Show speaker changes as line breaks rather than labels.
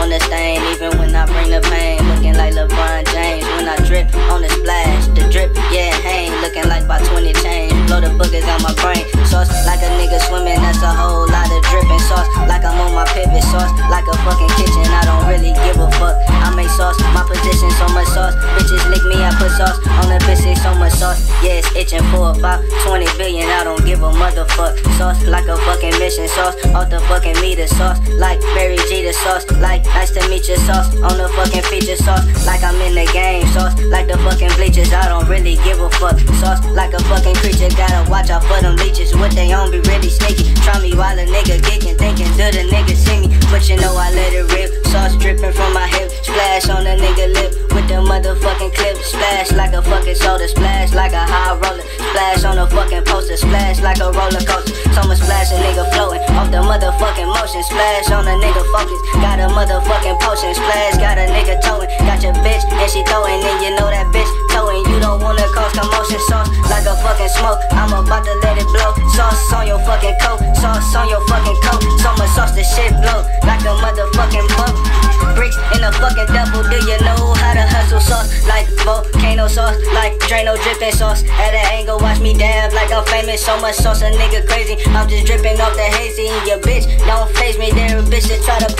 on the stain, even when I bring the pain. Looking like LeBron James when I drip on the splash. The drip, yeah, hang, looking like by 20 chains. Blow the boogers on my brain. Sauce like a nigga swimming, that's a whole lot of dripping. Sauce like I'm on my pivot. Sauce like a fucking kitchen, I don't really much sauce. Yeah, it's itching for about 20 billion, I don't give a motherfuck. Sauce like a fucking mission sauce, off the fucking meter sauce. Like Mary G the sauce, like nice to meet your sauce. On the fucking feature sauce, like I'm in the game sauce. Like the fucking bleachers, I don't really give a fuck. Sauce like a fucking creature, gotta watch out for them leeches. What they on be really sneaky. Try me while a nigga geeking, thinking do the nigga see me. But you know I let it rip. Sauce dripping from my hip, splash on the nigga lip with the motherfucking clip. Splash like a fucking soda, splash like a high roller. Splash on the fucking poster, splash like a roller coaster. So much splash, a nigga floating off the motherfucking motion. Splash on a nigga focus, got a motherfucking potion. Splash, got a nigga towing, got your bitch and she throwing, and you know that bitch towing. You don't wanna cause commotion, sauce like a fucking smoke. I'm about to let it blow. Sauce on your fucking coat, sauce on your fucking coat. So much sauce, the shit blow like a motherfucking boat. Bricks in a fucking double, do you know sauce? Like volcano sauce, like Drano dripping sauce. At an angle, watch me dab like I'm famous. So much sauce, a nigga crazy. I'm just dripping off the hazy. Your bitch don't face me. There a bitch that try to